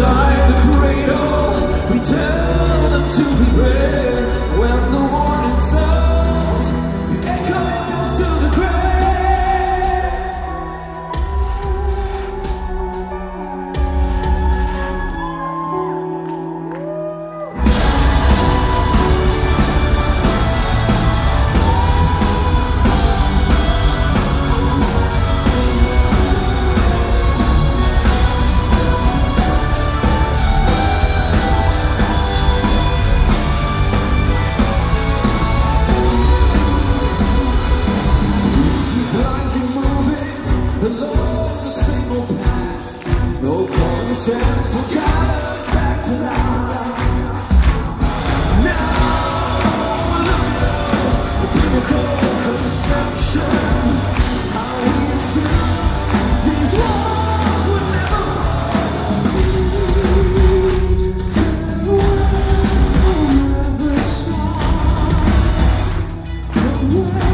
inside the cradle. We tell them to beware when you.